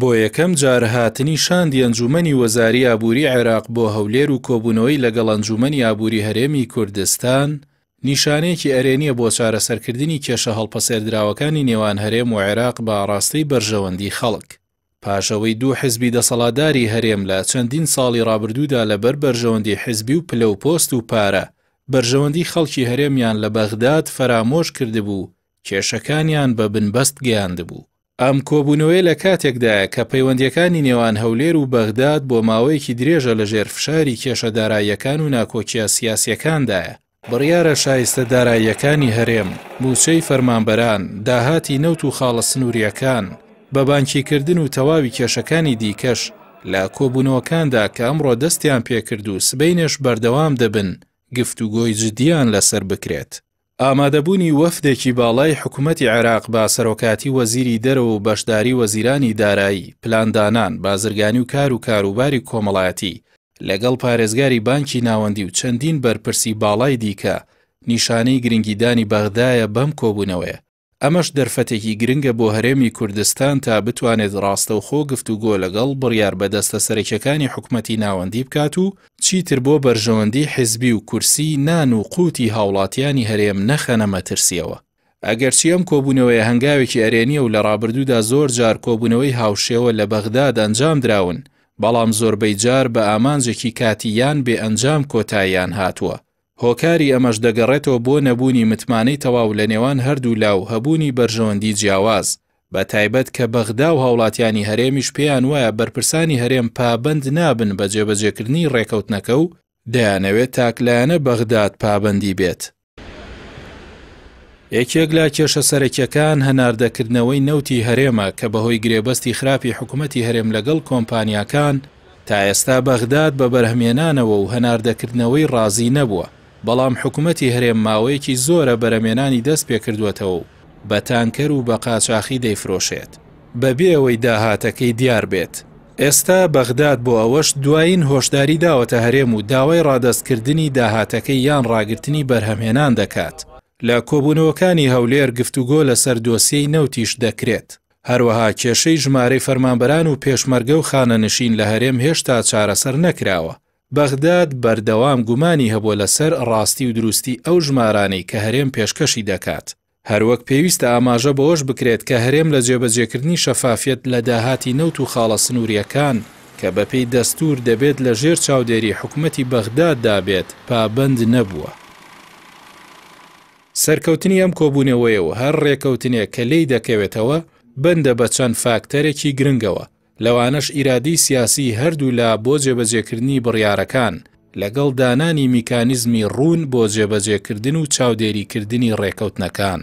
بۆ یەکەم جار هاتنی شاندی ئەنجوومەنی وەزاری ئابووری عێراق بۆ هەولێر و کۆبوونەوەی لەگەڵ ئەنجوومەنی ئابووری هەرێمی کوردستان، نیشانەیەکی ئەرێنییە بۆ چارەسەرکردنی کێشە هەڵپەسێردراوەکانی نێوان هەرێم و عێراق بە ئاڕاستەی بەرژەوەندی خەڵک. پاش ئەوەی دوو حزبی دەسەڵاتداری هەرێم لە چەندین ساڵی ڕابردوودا لەبەر بەرژەوەندی حزبی و پلە و پۆست و پارە، بەرژەوەندی خەڵکی هەرێمیان لە بەغداد فەرامۆش کردبوو و کێشەکانیان بە بنبەست گەیاندبوو. ئەم کۆبوونەوەیە لە کاتێکدایە کە پەیوەندییەکانی نێوان هەولێر و بەغداد بۆ ماوەیەکی درێژە لە ژێر فشاری کێشە داراییەکان و ناکۆکییە سیاسییەکاندایە. بڕیارە شایستە داراییەکانی هەرێم، مووچەی فەرمانبەران، داهاتی نەوت و خاڵە سنوورییەکان، بە بانکی کردن و تەواوی کێشەکانی دیکەش لە کۆبوونەوەکاندا کە ئەمڕۆ دەستیان پێکرد و سبەینێش بەردەوام دەبن، گفتوگۆی جدییان لەسەر بکرێت. ئامادەبوونی وەفدێکی باڵای حکومەتی عێراق بە سەرۆکاتی وەزیری دەرەوە و بەشداری وەزیرانی دارایی، پلاندانان، بازرگانی و کار و کاروباری کۆمەڵایەتی، لەگەڵ پارێزگاری بانکی ناوەندی و چەندین بەرپرسی باڵای دیکە، نیشانەی گرنگیدانی بەغدایە بەم کۆبوونەوەیە. ئەمەش دەرفەتێکی گرنگە بۆ هەرێمی کوردستان تا بتوانێت ڕاستەوخۆ گفتوگۆ لەگەڵ بڕیار بە دەستە سەرەکیەکانی حکومەتی ناوەندی بکات و چیتر بۆ بەرژەوەندی حزبی و کورسی نان و قوتی هاوڵاتیانی هەرێم نەخەنە مەترسیەوە. ئەگەرچی ئەم کۆبوونەوەیە هەنگاوێکی ئەرێنیە و لە ڕابردوودا زۆر جار کۆبوونەوەی هاوشێوە لە بەغداد ئەنجام دراون، بەڵام زۆربەی جار بە ئامانجێکی کاتی یان بێ ئەنجام کۆتاییان هاتووە. هۆکاری ئەمەش دەگەڕێتەوە بۆ نەبوونی متمانەی تەواو لە نێوان هەردوو لا و هەبوونی بەرژەوەندی جیاواز، بە تایبەت کە بەغدا و هاوڵاتیانی هەرێمیش پێیان وایە بەرپرسانی هەرێم پابەند نابن بە جێبەجێکردنی ڕێکەوتنەکە و دەیانەوێت تاکلایەنە بەغداد پابەندی بێت. یەکێک لە کێشە سەرەکیەکان هەناردەکردنەوەی نەوتی هەرێمە کە بەهۆی گرێبەستی خراپی حکومەتی هەرێم لەگەڵ کۆمپانیاکان تا ئێستا بەغداد بە بەرهەمێنانەوە و هەناردەکردنەوەی ڕازی نەبووە، بەڵام حکومەتی هەرێم ماوەیەکی زۆرە بەرەمێنانی دەست پێکردووەتەوە و بە تانکەر و بە قاچاخی دەیفرۆشێت، بەبێ ئەوەی داهاتەکەی دیار بێت. ئێستا بەغداد بۆ ئەوەش دوایین هۆشداری داوەتە هەرێم و داوای ڕادەستکردنی داهاتەکەی یان ڕاگرتنی بەرهەمهێنان دەکات. لە کۆبوونەوەکانی هەولێر گفتوگۆ لەسەر دۆسیەی نەوتیش دەکرێت. هەروەها کێشەی ژمارەی فەرمانبەران و پێشمەرگە و خانەنشین لە هەرێم هێشتا چارەسەر نەکراوە، بەغداد بەردەوام گومانی هەبووە لەسەر ڕاستی و دروستی ئەو ژمارانەی کە هەرێم پێشکەشی دەکات، هەروەک پێویستە ئاماژە بەوەش بکرێت کە هەرێم لە جێبەجێکردنی شەفافیەت لە داهاتی نەوت و خاڵە سنووریەکان کە بەپێی دەستوور دەبێت لە ژێر چاودێری حکومەتی بەغداددا بێت پابەند نەبووە. سەرکەوتنی ئەم کۆبوونەوەیە و هەر ڕێکەوتنێک کە لێی دەکەوێتەوە، بەندە بە چەند فاکتەرێکی گرنگەوە، لەوانەش ئیرادەی سیاسیی هەردوو لا بۆ جێبەجێکردنی بڕیارەکان، لەگەڵ دانانی میکانیزمی ڕوون بۆ جێبەجێکردن و چاودێریکردنی ڕێکەوتنەکان.